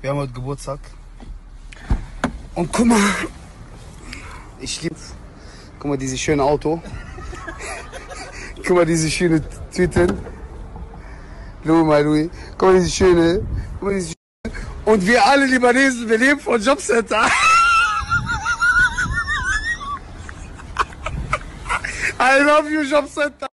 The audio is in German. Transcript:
Wir haben heute Geburtstag. Und guck mal. Ich liebe. Guck mal, dieses schöne Auto. guck mal, diese schöne Tüten. Louis, mein Louis. Guck mal, diese schöne. Guck mal, diese schöne. Und wir alle Libanesen, wir leben von Jobcenter. I love you, Jobcenter.